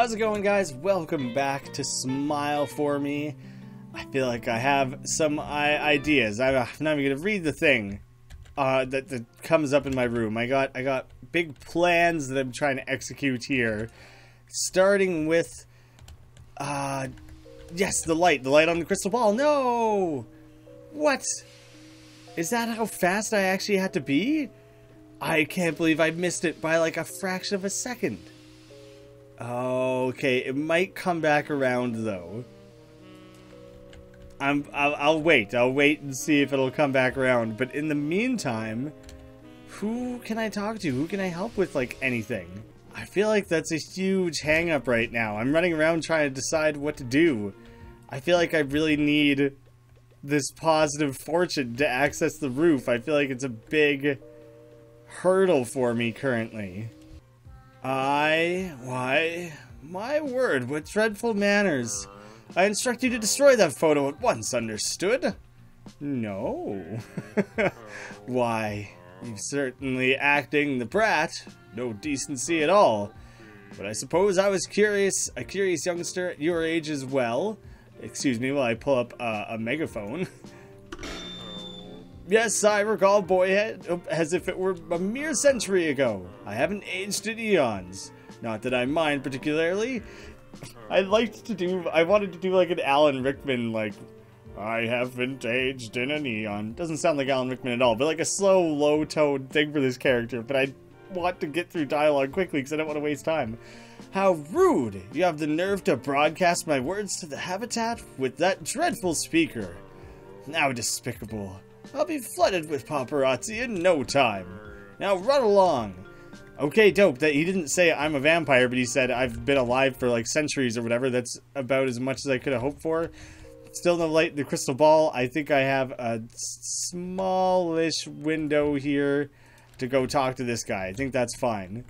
How's it going, guys? Welcome back to Smile For Me. I feel like I have some ideas. I'm not even gonna read the thing uh, that, that comes up in my room. I got I got big plans that I'm trying to execute here, starting with, uh, yes, the light, the light on the crystal ball. No, what? Is that how fast I actually had to be? I can't believe I missed it by like a fraction of a second. Okay, it might come back around though. I'm I'll, I'll, wait. I'll wait and see if it'll come back around. But in the meantime, who can I talk to? Who can I help with like anything? I feel like that's a huge hang up right now. I'm running around trying to decide what to do. I feel like I really need this positive fortune to access the roof. I feel like it's a big hurdle for me currently. I... why... My word, what dreadful manners. I instruct you to destroy that photo at once, understood? No. why, you're certainly acting the brat. No decency at all. But I suppose I was curious, a curious youngster at your age as well. Excuse me while I pull up uh, a megaphone. Yes, I recall Boyhead as if it were a mere century ago. I haven't aged in eons. Not that I mind particularly. I liked to do, I wanted to do like an Alan Rickman, like, I haven't aged in an eon. Doesn't sound like Alan Rickman at all, but like a slow, low toned thing for this character. But I want to get through dialogue quickly because I don't want to waste time. How rude! You have the nerve to broadcast my words to the habitat with that dreadful speaker. How despicable. I'll be flooded with paparazzi in no time. Now run along. Okay, dope. That he didn't say I'm a vampire, but he said I've been alive for like centuries or whatever. That's about as much as I could have hoped for. Still no light in the crystal ball. I think I have a smallish window here to go talk to this guy. I think that's fine.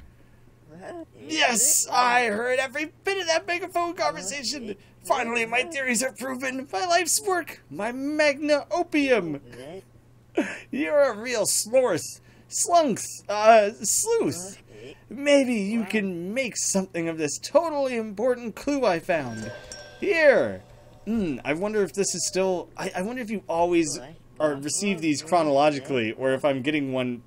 Yes, I heard every bit of that megaphone conversation. Finally, my theories are proven. My life's work. My magna opium. You're a real slorth. Slunks. Uh, sleuth. Maybe you can make something of this totally important clue I found. Here. Hmm, I wonder if this is still... I, I wonder if you always are receive these chronologically, or if I'm getting one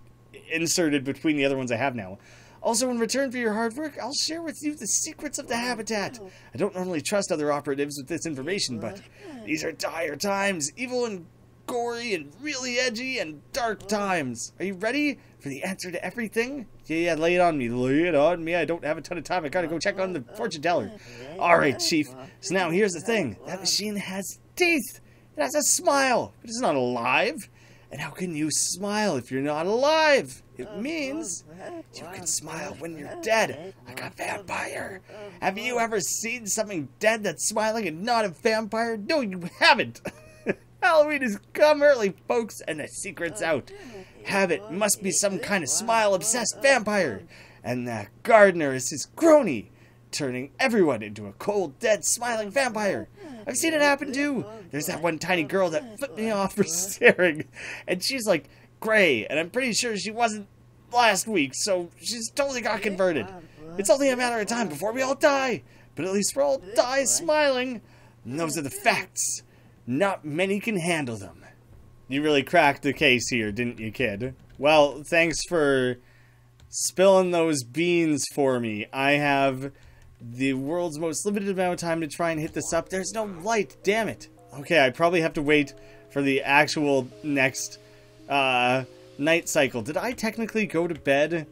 inserted between the other ones I have now. Also, in return for your hard work, I'll share with you the secrets of the habitat. I don't normally trust other operatives with this information, but these are dire times. Evil and gory and really edgy and dark times. Are you ready for the answer to everything? Yeah, yeah, lay it on me. Lay it on me. I don't have a ton of time. I gotta go check on the fortune teller. Alright, Chief. So now here's the thing. That machine has teeth. It has a smile, but it's not alive. And how can you smile if you're not alive? It means you can smile when you're dead, like a vampire. Have you ever seen something dead that's smiling and not a vampire? No, you haven't. Halloween has come early, folks, and the secret's out. Habit must be some kind of smile-obsessed vampire, and that gardener is his crony, turning everyone into a cold, dead, smiling vampire. I've seen it happen too. There's that one tiny girl that flipped me off for staring, and she's like gray, and I'm pretty sure she wasn't last week, so she's totally got converted. It's only a matter of time before we all die, but at least we'll all die smiling. And those are the facts. Not many can handle them. You really cracked the case here, didn't you, kid? Well, thanks for spilling those beans for me. I have the world's most limited amount of time to try and hit this up. There's no light, damn it. Okay, I probably have to wait for the actual next uh, night cycle. Did I technically go to bed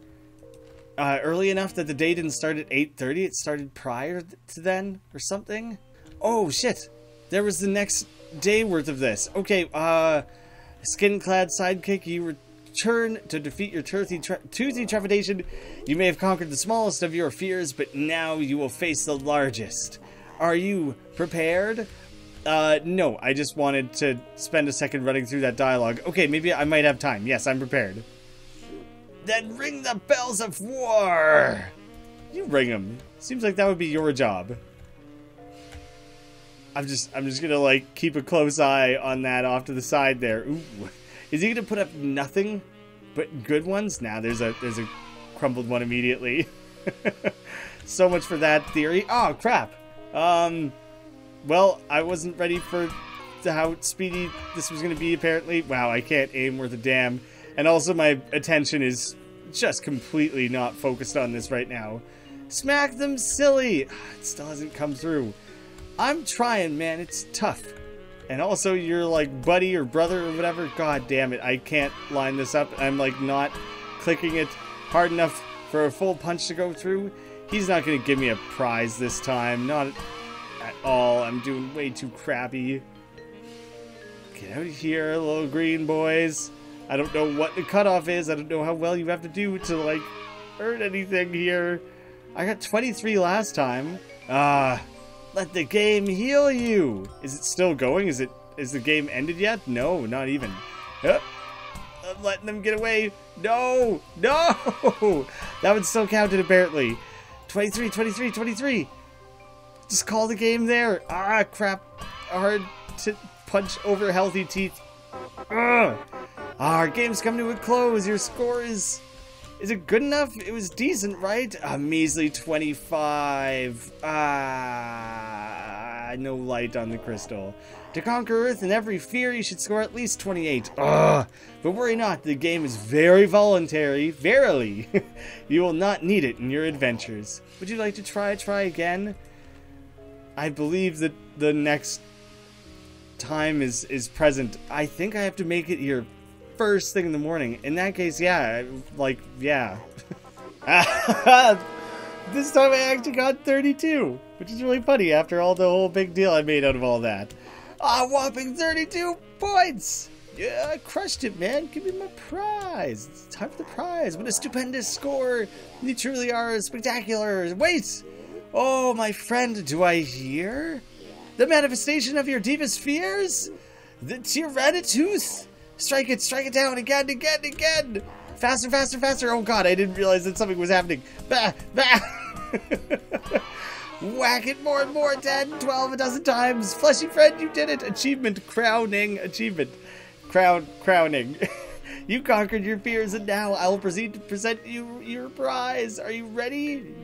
uh, early enough that the day didn't start at 8.30? It started prior to then or something? Oh, shit. There was the next day worth of this. Okay, uh, skin-clad sidekick, you return to defeat your toothy, tre trepidation. You may have conquered the smallest of your fears, but now you will face the largest. Are you prepared? Uh, no, I just wanted to spend a second running through that dialogue. Okay, maybe I might have time. Yes, I'm prepared. Then ring the bells of war! You ring them. Seems like that would be your job. I'm just, I'm just gonna like keep a close eye on that off to the side there. Ooh, is he gonna put up nothing but good ones? Now nah, there's a, there's a crumbled one immediately. So much for that theory. Oh, crap. Um, well, I wasn't ready for how speedy this was to be, apparently. Wow, I can't aim worth a damn. And also my attention is just completely not focused on this right now. Smack them silly! It still hasn't come through. I'm trying, man. It's tough. And also, your like buddy or brother or whatever. God damn it! I can't line this up. I'm like not clicking it hard enough for a full punch to go through. He's not gonna give me a prize this time. Not at all. I'm doing way too crappy. Get out of here, little green boys. I don't know what the cutoff is. I don't know how well you have to do to like earn anything here. I got 23 last time. Ah. Uh, let the game heal you. Is it still going? Is it is the game ended yet? No, not even. Yep. I'm letting them get away. No, no. That would still counted apparently. 23, 23, 23. Just call the game there. Ah, crap. Hard to punch over healthy teeth. Ugh. Our game's coming to a close. Your score is is it good enough? It was decent, right? A measly 25. Ah, no light on the crystal. To conquer Earth and every fear, you should score at least 28. Ugh. But worry not, the game is very voluntary. Verily. you will not need it in your adventures. Would you like to try, try again? I believe that the next time is, is present. I think I have to make it here first thing in the morning. In that case, yeah, like, yeah. this time I actually got 32, which is really funny after all the whole big deal I made out of all that. Ah, whopping 32 points! Yeah, I crushed it, man. Give me my prize. It's time for the prize. What a stupendous score. You truly are spectacular. Wait! Oh, my friend, do I hear? The manifestation of your deepest fears? The Tyrannitooth? Strike it, strike it down again, again, again! Faster, faster, faster! Oh god, I didn't realize that something was happening. Bah, bah! Whack it more and more, 10, 12, a dozen times! Fleshy friend, you did it! Achievement, crowning, achievement. Crown, crowning. you conquered your fears, and now I will proceed to present you your prize. Are you ready?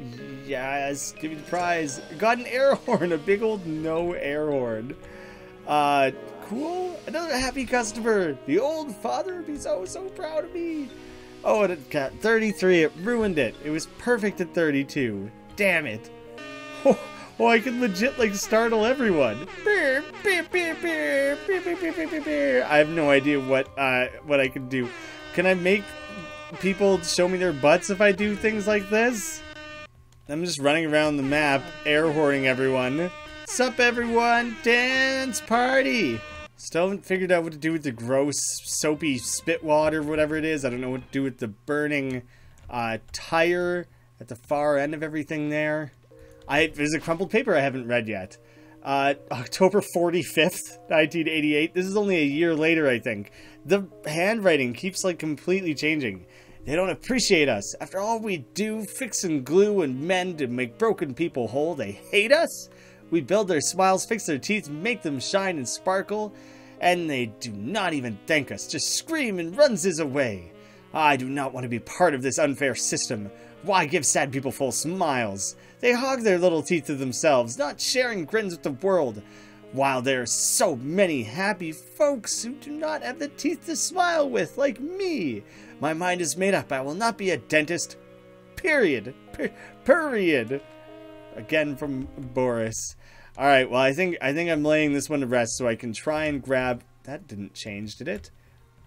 Yes, give me the prize. Got an air horn, a big old no air horn. Uh, cool. Another happy customer. The old father would be so, so proud of me. Oh, and it got 33. It ruined it. It was perfect at 32. Damn it. Oh, oh I can legit, like, startle everyone. I have no idea what, uh, what I can do. Can I make people show me their butts if I do things like this? I'm just running around the map, air horning everyone. Sup, everyone? Dance party! Still haven't figured out what to do with the gross, soapy spit water, whatever it is. I don't know what to do with the burning uh, tire at the far end of everything there. I There's a crumpled paper I haven't read yet. Uh, October 45th, 1988. This is only a year later, I think. The handwriting keeps, like, completely changing. They don't appreciate us. After all we do, fix and glue and mend and make broken people whole, they hate us? We build their smiles, fix their teeth, make them shine and sparkle, and they do not even thank us, just scream and runs his away. I do not want to be part of this unfair system. Why give sad people full smiles? They hog their little teeth to themselves, not sharing grins with the world. While there are so many happy folks who do not have the teeth to smile with, like me. My mind is made up. I will not be a dentist. Period. Per period. Again from Boris. All right, well, I think I think I'm laying this one to rest so I can try and grab... That didn't change, did it?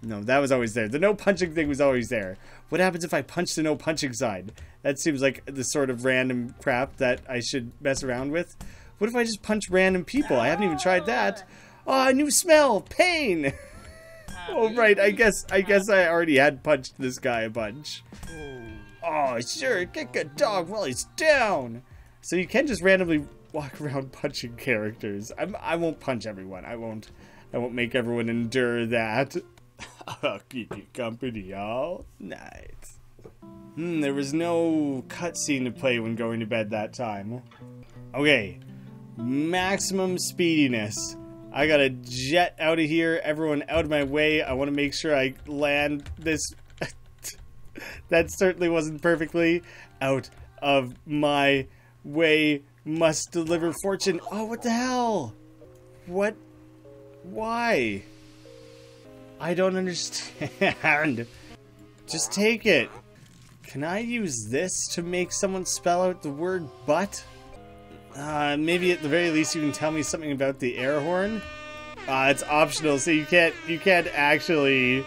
No, that was always there. The no punching thing was always there. What happens if I punch the no punching side? That seems like the sort of random crap that I should mess around with. What if I just punch random people? I haven't even tried that. Oh, a new smell! Pain! oh, right, I guess I guess I already had punched this guy a bunch. Oh, sure, kick a dog while he's down! So you can just randomly walk around punching characters. I'm, I won't punch everyone. I won't. I won't make everyone endure that. I'll keep you company all night. Hmm, there was no cutscene to play when going to bed that time. Okay, maximum speediness. I gotta jet out of here. Everyone out of my way. I want to make sure I land this. that certainly wasn't perfectly out of my way must deliver fortune. Oh, what the hell? What? Why? I don't understand. Just take it. Can I use this to make someone spell out the word butt? Uh, maybe at the very least you can tell me something about the air horn? Uh, it's optional, so you can't, you can't actually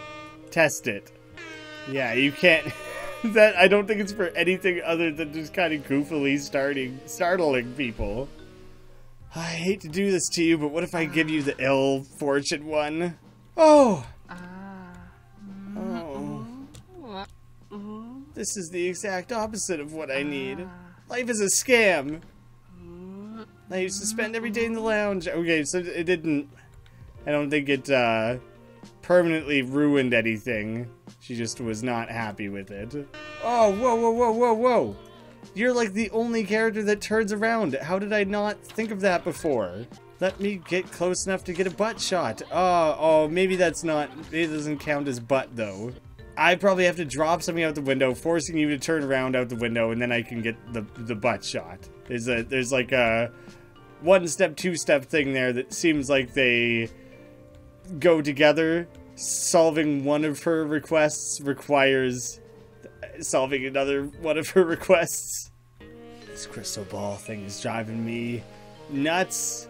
test it. Yeah, you can't... that, I don't think it's for anything other than just kind of goofily starting, startling people. I hate to do this to you, but what if I give you the ill fortune one? Oh! Oh. This is the exact opposite of what I need. Life is a scam. I used to spend every day in the lounge. Okay, so it didn't... I don't think it, uh, permanently ruined anything. She just was not happy with it. Oh, whoa, whoa, whoa, whoa, whoa! You're like the only character that turns around. How did I not think of that before? Let me get close enough to get a butt shot. Oh, oh, maybe that's not... It doesn't count as butt, though. I probably have to drop something out the window, forcing you to turn around out the window, and then I can get the the butt shot. There's a there's like a one step, two step thing there that seems like they go together. Solving one of her requests requires solving another one of her requests. This crystal ball thing is driving me nuts.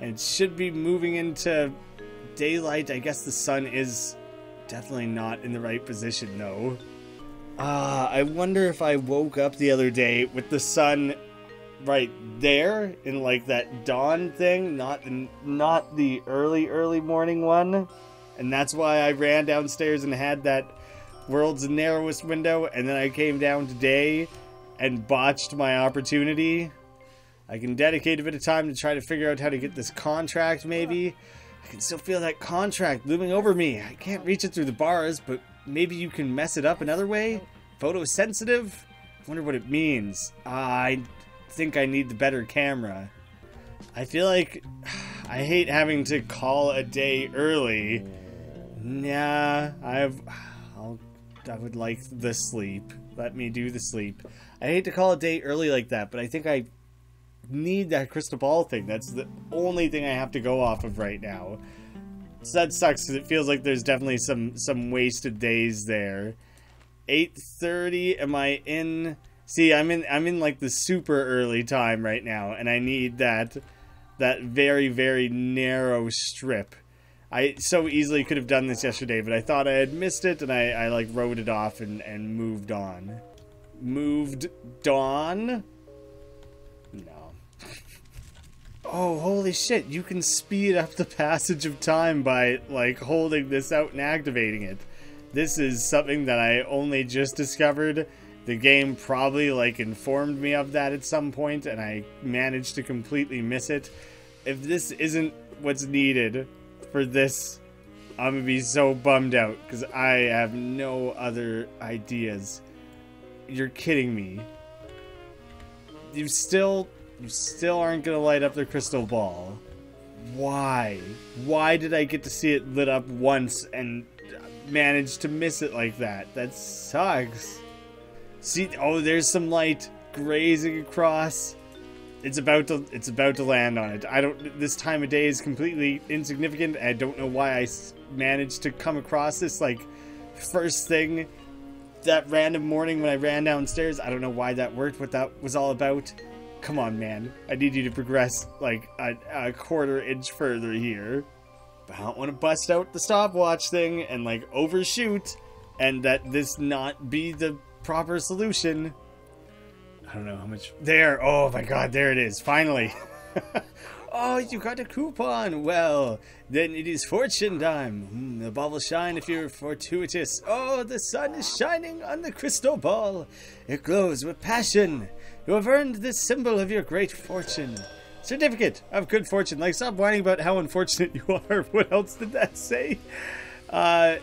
And it should be moving into daylight. I guess the sun is definitely not in the right position, though. Ah, I wonder if I woke up the other day with the sun right there in like that dawn thing, not the, not the early early morning one, and that's why I ran downstairs and had that world's narrowest window, and then I came down today and botched my opportunity. I can dedicate a bit of time to try to figure out how to get this contract, maybe. I can still feel that contract looming over me. I can't reach it through the bars, but maybe you can mess it up another way? Photosensitive? I wonder what it means. Uh, I think I need the better camera. I feel like I hate having to call a day early. Nah, I've I'll, I would like the sleep. Let me do the sleep. I hate to call a day early like that, but I think I need that crystal ball thing. That's the only thing I have to go off of right now. So that sucks because it feels like there's definitely some some wasted days there. 8:30. Am I in? See, I'm in. I'm in like the super early time right now, and I need that that very very narrow strip. I so easily could have done this yesterday, but I thought I had missed it, and I, I like wrote it off and and moved on. Moved on. No. oh, holy shit, you can speed up the passage of time by, like, holding this out and activating it. This is something that I only just discovered. The game probably, like, informed me of that at some point, and I managed to completely miss it. If this isn't what's needed for this, I'm gonna be so bummed out, because I have no other ideas. You're kidding me. You still you still aren't to light up the crystal ball. Why? Why did I get to see it lit up once and manage to miss it like that? That sucks. See, oh, there's some light grazing across. It's about to it's about to land on it. I don't this time of day is completely insignificant. I don't know why I managed to come across this like first thing that random morning when I ran downstairs. I don't know why that worked, what that was all about come on, man. I need you to progress like a, a quarter inch further here. But I don't want to bust out the stopwatch thing and like overshoot and that this not be the proper solution. I don't know how much. There. Oh my god, there it is. Finally. oh, you got a coupon. Well, then it is fortune time. Mm, the ball will shine if you're fortuitous. Oh, the sun is shining on the crystal ball. It glows with passion. You have earned this symbol of your great fortune. Certificate of good fortune. Like, stop whining about how unfortunate you are. What else did that say? Uh,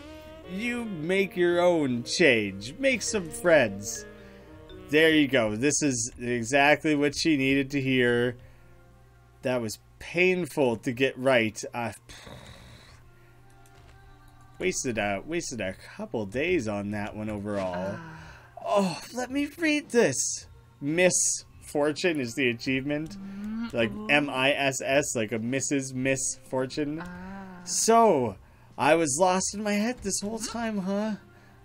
you make your own change. Make some friends. There you go. This is exactly what she needed to hear. That was painful to get right. Uh, wasted a wasted a couple days on that one overall. Oh, let me read this. Miss Fortune is the achievement. Like M I S S, like a Mrs. Miss Fortune. So, I was lost in my head this whole time, huh?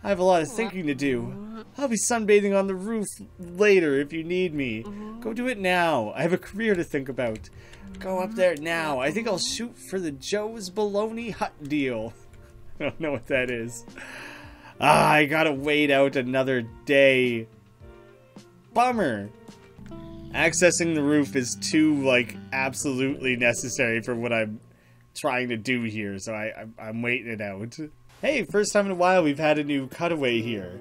I have a lot of thinking to do. Uh-huh. I'll be sunbathing on the roof later if you need me. Uh-huh. Go do it now. I have a career to think about. Go up there mm-hmm. now. I think I'll shoot for the Joe's Baloney Hut deal. I don't know what that is. Ah, I gotta wait out another day. Bummer. Accessing the roof is too, like, absolutely necessary for what I'm trying to do here, so I, I'm, I'm waiting it out. Hey, first time in a while we've had a new cutaway here.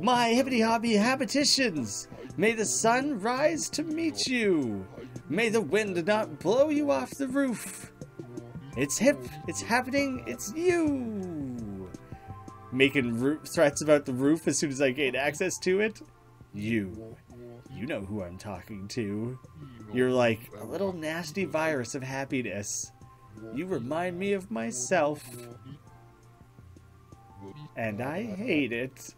My hippity hoppy habitations! May the sun rise to meet you! May the wind not blow you off the roof! It's hip, it's happening, it's you! Making roof threats about the roof as soon as I gain access to it? You. You know who I'm talking to. You're like a little nasty virus of happiness. You remind me of myself. And I hate it.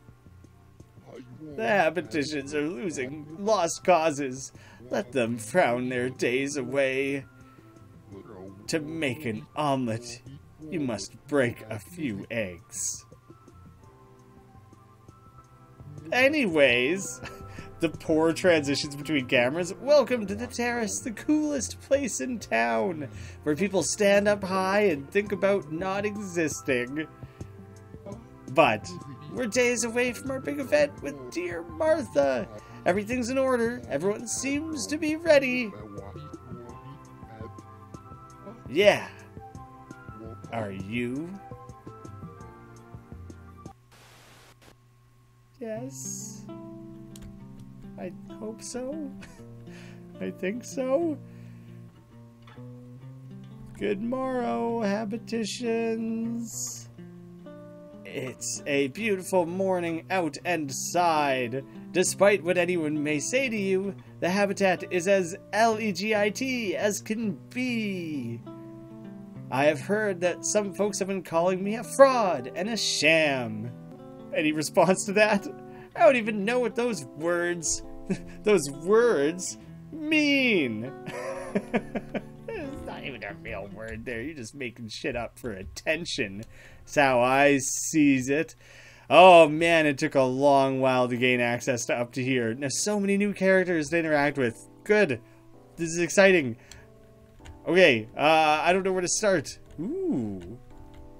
The habitations are losing lost causes. Let them frown their days away. To make an omelet, you must break a few eggs. Anyways, the poor transitions between cameras. Welcome to the terrace, the coolest place in town, where people stand up high and think about not existing. But we're days away from our big event with dear Martha. Everything's in order. Everyone seems to be ready. Yeah. Are you? Yes. I hope so. I think so. Good morrow, habitations. It's a beautiful morning out and side. Despite what anyone may say to you, the habitat is as L-E-G-I-T as can be. I have heard that some folks have been calling me a fraud and a sham. Any response to that? I don't even know what those words, those words mean. even a real word there. You're just making shit up for attention. That's how I sees it. Oh man, it took a long while to gain access to up to here. There's so many new characters to interact with. Good. This is exciting. Okay, uh, I don't know where to start. Ooh.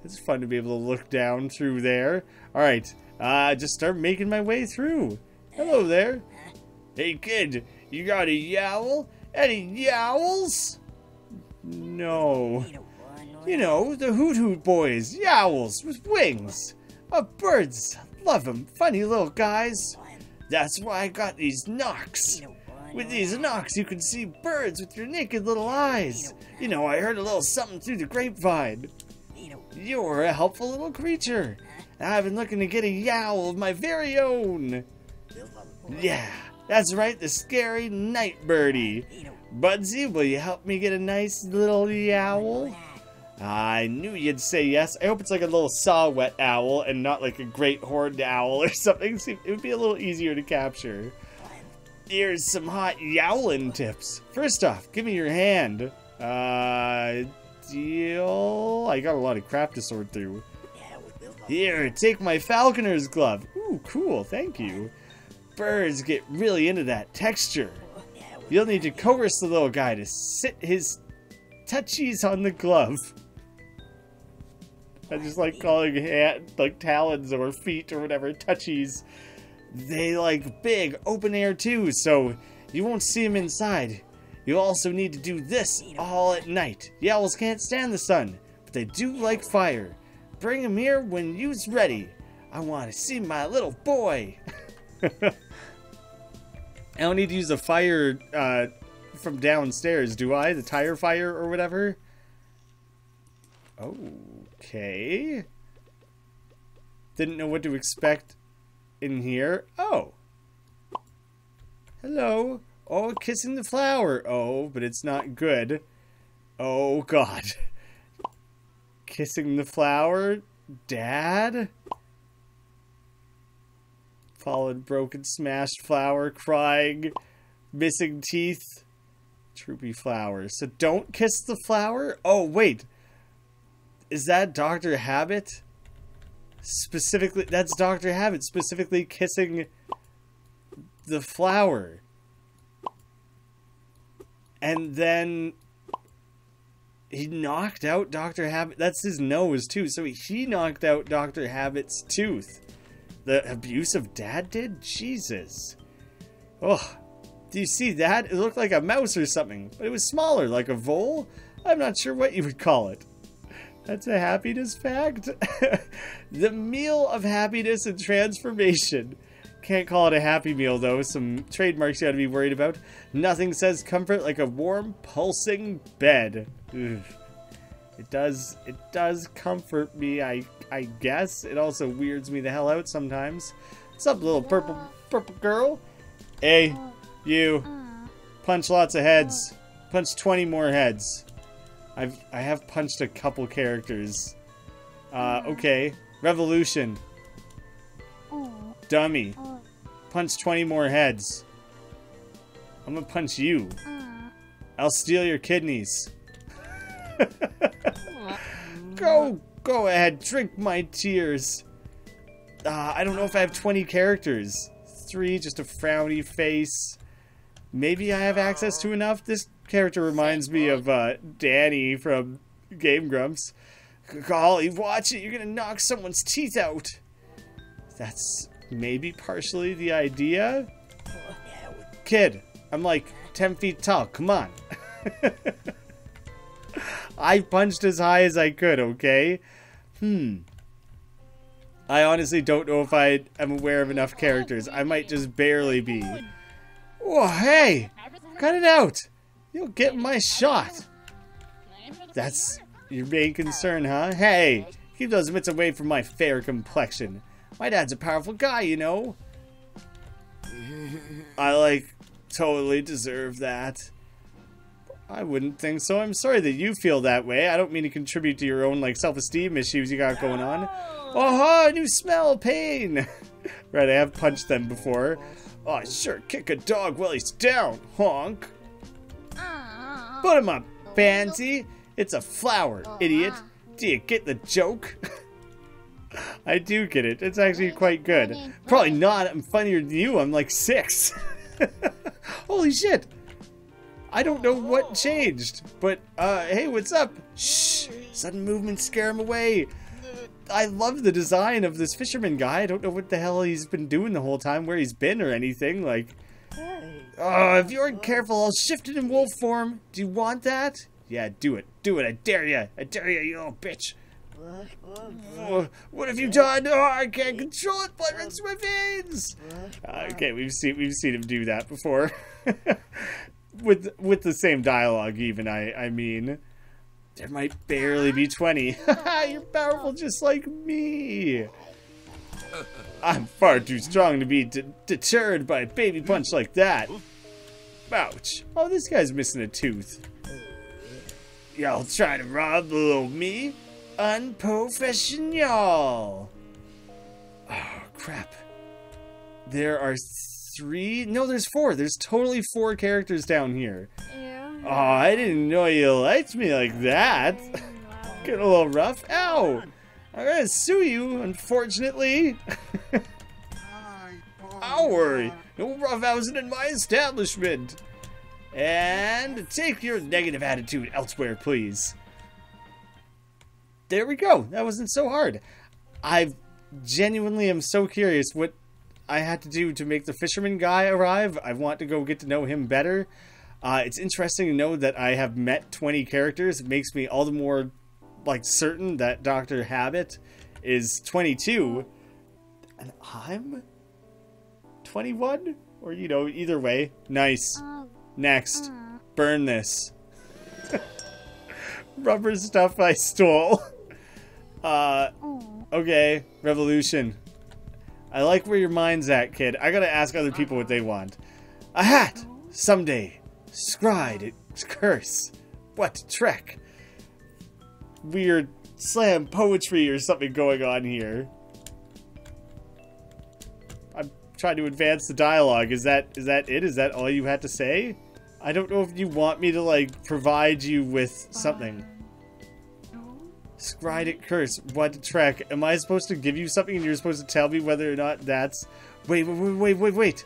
It's fun to be able to look down through there. Alright, uh, just start making my way through. Hello there. Hey kid, you got a yowl? Any yowls? No. You know, the Hoot Hoot Boys, yowls with wings. Oh, birds, love them, funny little guys. That's why I got these knocks. With these knocks, you can see birds with your naked little eyes. You know, I heard a little something through the grapevine. You're a helpful little creature. I've been looking to get a yowl of my very own. Yeah, that's right, the scary night birdie. Budsy, will you help me get a nice little yowl? I knew you'd say yes. I hope it's like a little saw-whet owl and not like a great horned owl or something. It would be a little easier to capture. Here's some hot yowling tips. First off, give me your hand. Uh, deal. I got a lot of crap to sort through. Here, take my falconer's glove. Ooh, cool, thank you. Birds get really into that texture. You'll need to coerce the little guy to sit his touchies on the glove. I just like calling hand, like talons or feet or whatever touchies. They like big open air too, so you won't see them inside. You'll also need to do this all at night. The owls can't stand the sun, but they do like fire. Bring him here when you's ready. I want to see my little boy. I don't need to use a fire uh, from downstairs, do I? The tire fire or whatever? Okay. Didn't know what to expect in here. Oh. Hello. Oh, kissing the flower. Oh, but it's not good. Oh, God. Kissing the flower? Dad? Fallen, broken, smashed flower, crying. Missing teeth. Droopy flower. So don't kiss the flower? Oh, wait. Is that Dr. Habit? Specifically, that's Dr. Habit specifically kissing the flower. And then he knocked out Dr. Habit. That's his nose, too. So he knocked out Dr. Habit's tooth. The abusive dad did? Jesus. Oh, do you see that? It looked like a mouse or something, but it was smaller, like a vole? I'm not sure what you would call it. That's a happiness fact. the meal of happiness and transformation. Can't call it a happy meal, though. Some trademarks you gotta be worried about. Nothing says comfort like a warm, pulsing bed. Ugh. It does, it does comfort me, I, I guess. It also weirds me the hell out sometimes. What's up, little purple, purple girl? Hey, you. Punch lots of heads. Punch 20 more heads. I've, I have punched a couple characters. Uh, okay. Revolution. Dummy. Punch 20 more heads. I'm gonna punch you. I'll steal your kidneys. go, go ahead, drink my tears. Uh, I don't know if I have 20 characters. Three, just a frowny face. Maybe I have access to enough? This character reminds me of uh, Danny from Game Grumps. Golly, watch it, you're gonna knock someone's teeth out. That's maybe partially the idea. Kid, I'm like 10 feet tall, come on. I punched as high as I could, okay? Hmm. I honestly don't know if I am aware of enough characters. I might just barely be. Oh, hey! Cut it out! You'll get my shot! That's your main concern, huh? Hey! Keep those mitts away from my fair complexion. My dad's a powerful guy, you know. I, like, totally deserve that. I wouldn't think so. I'm sorry that you feel that way. I don't mean to contribute to your own, like, self-esteem issues you got going on. Oh, new smell, pain! right, I have punched them before. Oh, sure, kick a dog while he's down, honk. Put him up, pansy. It's a flower, idiot. Do you get the joke? I do get it. It's actually quite good. Probably not. I'm funnier than you. I'm like six. Holy shit. I don't know what changed. But, uh, hey, what's up? Shh. Sudden movements scare him away. I love the design of this fisherman guy. I don't know what the hell he's been doing the whole time, where he's been or anything. Like, oh, if you aren't careful, I'll shift it in wolf form. Do you want that? Yeah, do it. Do it. I dare you. I dare you, you little bitch. Oh, what have you done? Oh, I can't control it. Blood runs through my veins. Uh, okay, we've seen we've seen him do that before, with with the same dialogue. Even I I mean, there might barely be twenty. You're powerful just like me. I'm far too strong to be de deterred by a baby punch like that. Ouch. Oh, this guy's missing a tooth. Y'all try to rob little me? Unprofessional. Oh, crap. There are three? No, there's four. There's totally four characters down here. Yeah. Oh, I didn't know you liked me like that. Getting a little rough. Ow! I'm gonna sue you, unfortunately. Worry. No roughhousing in my establishment. And take your negative attitude elsewhere, please. There we go. That wasn't so hard. I genuinely am so curious what I had to do to make the fisherman guy arrive. I want to go get to know him better. Uh, it's interesting to know that I have met 20 characters. It makes me all the more like certain that Dr. Habit is 22 and I'm 21 or you know either way. Nice. Next. Burn this. Rubber stuff I stole. Uh okay, revolution. I like where your mind's at, kid. I gotta ask other people what they want. A hat! Someday. Scried curse. What trek? Weird slam poetry or something going on here. I'm trying to advance the dialogue. Is that is that it? Is that all you had to say? I don't know if you want me to like provide you with something. Scrydic curse. What track? Am I supposed to give you something and you're supposed to tell me whether or not that's Wait, wait, wait, wait, wait, wait.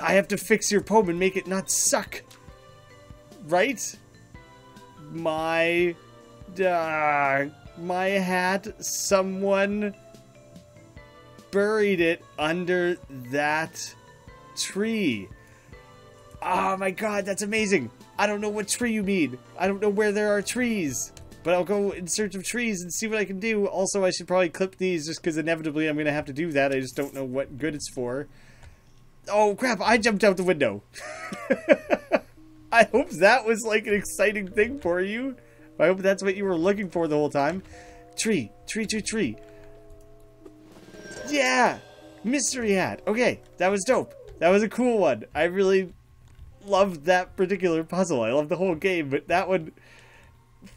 I have to fix your poem and make it not suck. Right? My uh, my hat someone buried it under that tree. Oh my god, that's amazing. I don't know what tree you mean. I don't know where there are trees. But I'll go in search of trees and see what I can do. Also, I should probably clip these just because inevitably I'm going to have to do that. I just don't know what good it's for. Oh crap, I jumped out the window. I hope that was like an exciting thing for you. I hope that's what you were looking for the whole time. Tree, tree, tree, tree. Yeah! Mystery hat. Okay, that was dope. That was a cool one. I really loved that particular puzzle. I love the whole game, but that one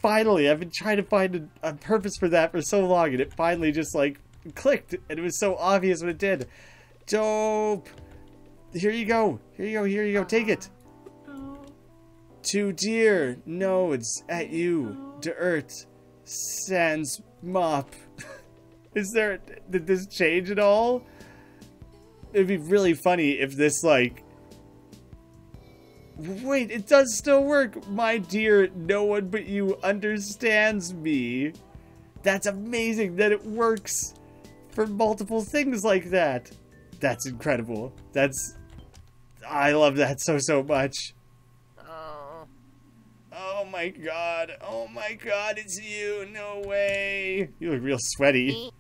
finally, I've been trying to find a, a, purpose for that for so long, and it finally just like clicked, and it was so obvious when it did. Dope. Here you go. Here you go. Here you go. Take it. To dear nodes at you, to earth, sans mop. Is there, did this change at all? It'd be really funny if this like Wait, it does still work. My dear, no one but you understands me. That's amazing that it works for multiple things like that. That's incredible. That's... I love that so, so much. Oh. Oh my god. Oh my god, it's you. No way. You look real sweaty.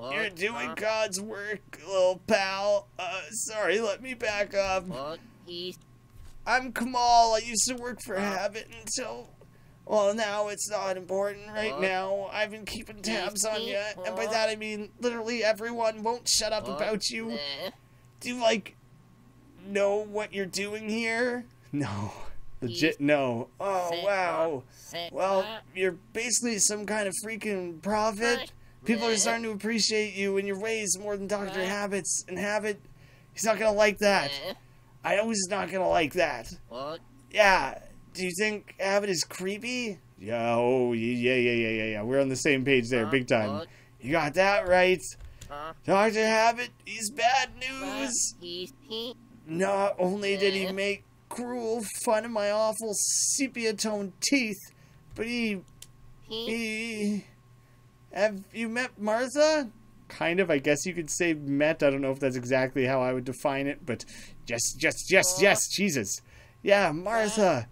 You're doing God's work, little pal. Uh, sorry, let me back up. I'm Kamal. I used to work for Habit until. Well, now it's not important right now. I've been keeping tabs on you, and by that I mean literally everyone won't shut up about you. Do you, like, know what you're doing here? No. Legit, no. Oh, wow. Well, you're basically some kind of freaking prophet. People are starting to appreciate you and your ways more than Dr. Habit's, and Habit, he's not gonna like that. I he's not gonna like that. What? Yeah. Do you think Habit is creepy? Yeah. Oh, yeah, yeah, yeah, yeah, yeah. We're on the same page there, big time. What? You got that right. Huh? Doctor Habit, he's bad news. Not only did he eh? make cruel fun of my awful sepia toned teeth, but he, he. Have you met Martha? kind of, I guess you could say met. I don't know if that's exactly how I would define it, but yes, yes, yes, yes, Jesus. Yeah, Martha.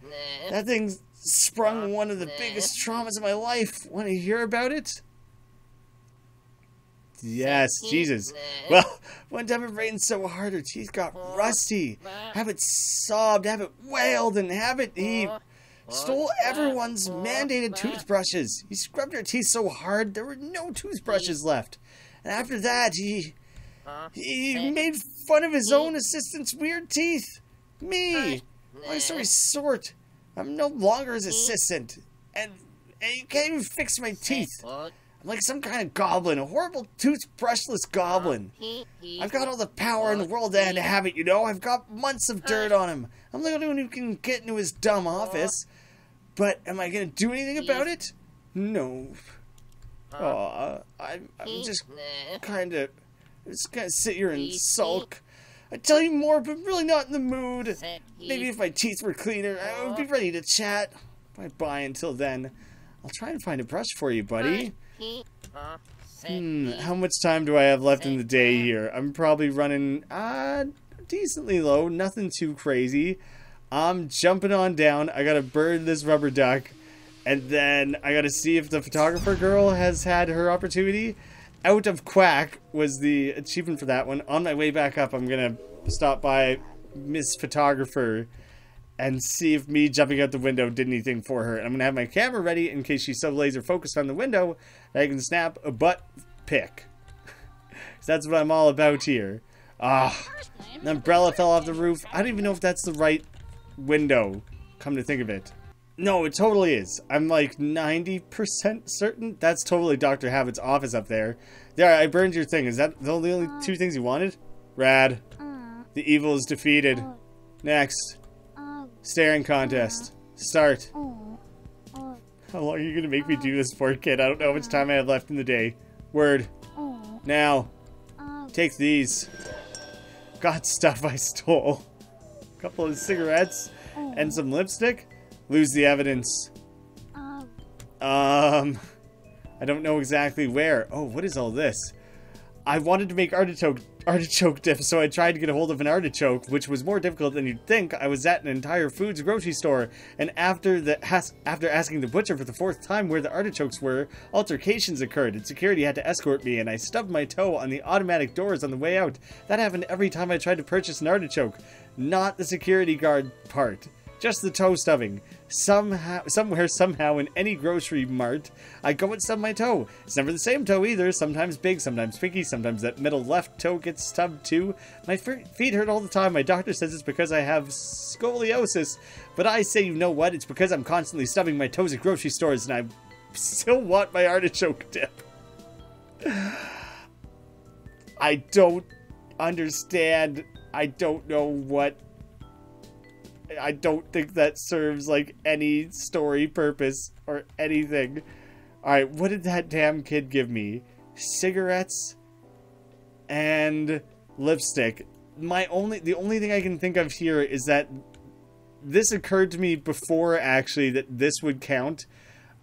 That thing sprung one of the biggest traumas of my life. Want to hear about it? Yes, Jesus. Well, one time it rained so hard her teeth got rusty. Habit sobbed, Habit wailed, and Habit he stole everyone's mandated toothbrushes. He scrubbed her teeth so hard there were no toothbrushes left. And after that, he he made fun of his own assistant's weird teeth. Me, my story's short. I'm no longer his assistant, and and you can't even fix my teeth. I'm like some kind of goblin, a horrible toothbrushless goblin. I've got all the power in the world and to have it, you know. I've got months of dirt on him. I'm the only one who can get into his dumb office. But am I gonna do anything about it? No. Oh, I'm, I'm just kind of, just gonna sit here and sulk. I'd tell you more, but really not in the mood. Maybe if my teeth were cleaner, I would be ready to chat. Bye bye until then. I'll try and find a brush for you, buddy. Hmm, how much time do I have left in the day here? I'm probably running, uh, decently low, nothing too crazy. I'm jumping on down. I gotta burn this rubber duck. And then I gotta see if the photographer girl has had her opportunity. Out of Quack was the achievement for that one. On my way back up, I'm gonna stop by Miss Photographer and see if me jumping out the window did anything for her. And I'm gonna have my camera ready in case she's so laser focused on the window that I can snap a butt pic. that's what I'm all about here. Ah, the umbrella fell off the roof. I don't even know if that's the right window, come to think of it. No, it totally is. I'm like 90% certain. That's totally Dr. Habit's office up there. There, I burned your thing. Is that the only, only two things you wanted? Rad. Uh. The evil is defeated. Oh. Next. Oh. Staring contest. Uh. Start. Oh. How long are you gonna make me do this for, kid? I don't know how much time I have left in the day. Word. Now. Take these. Got stuff I stole. A couple of cigarettes and some lipstick. Lose the evidence. Um, I don't know exactly where. Oh, what is all this? I wanted to make artichoke artichoke dip, so I tried to get a hold of an artichoke, which was more difficult than you'd think. I was at an entire foods grocery store, and after the after asking the butcher for the fourth time where the artichokes were, altercations occurred, and security had to escort me, and I stubbed my toe on the automatic doors on the way out. That happened every time I tried to purchase an artichoke, not the security guard part. Just the toe stubbing. Somehow, somewhere, somehow, in any grocery mart, I go and stub my toe. It's never the same toe either. Sometimes big, sometimes pinky, sometimes that middle left toe gets stubbed too. My feet hurt all the time. My doctor says it's because I have scoliosis. But I say, you know what? It's because I'm constantly stubbing my toes at grocery stores and I still want my artichoke dip. I don't understand. I don't know what I don't think that serves like any story purpose or anything. Alright, what did that damn kid give me? Cigarettes and lipstick. My only the only thing I can think of here is that this occurred to me before actually that this would count.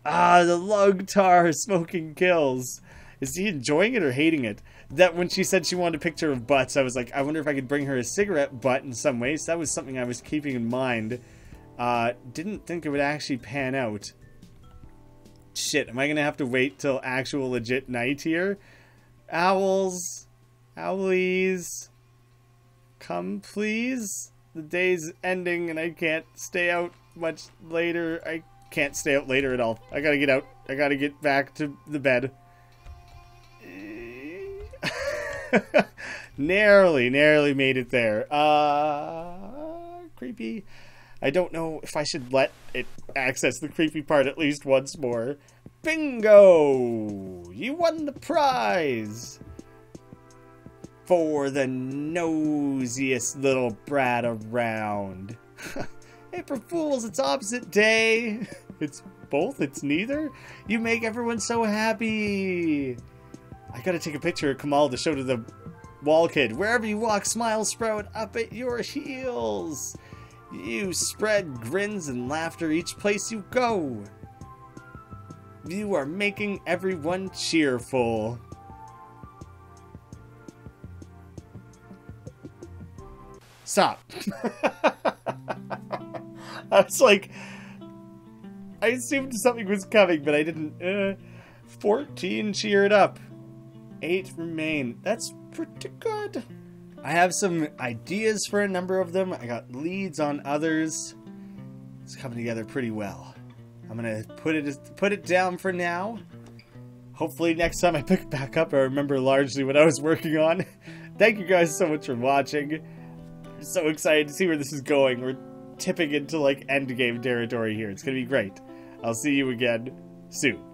Ah, the lug tar smoking kills. Is he enjoying it or hating it? that when she said she wanted a picture of butts, I was like, I wonder if I could bring her a cigarette butt in some ways. That was something I was keeping in mind. Uh, didn't think it would actually pan out. Shit, am I gonna have to wait till actual legit night here? Owls, owlies, come please. The day's ending and I can't stay out much later. I can't stay out later at all. I gotta get out. I gotta get back to the bed. narrowly, narrowly made it there. Uh, creepy. I don't know if I should let it access the creepy part at least once more. Bingo! You won the prize! For the nosiest little brat around. April Fool's, it's opposite day. It's both, it's neither. You make everyone so happy. I gotta take a picture of Kamal to show to the wall kid. Wherever you walk, smiles sprout up at your heels. You spread grins and laughter each place you go. You are making everyone cheerful. Stop. I was like, I assumed something was coming, but I didn't. Uh, 14 cheered up. Eight remain. That's pretty good. I have some ideas for a number of them. I got leads on others. It's coming together pretty well. I'm gonna put it put it down for now. Hopefully next time I pick back up, I remember largely what I was working on. Thank you guys so much for watching. I'm so excited to see where this is going. We're tipping into like endgame territory here. It's gonna be great. I'll see you again soon.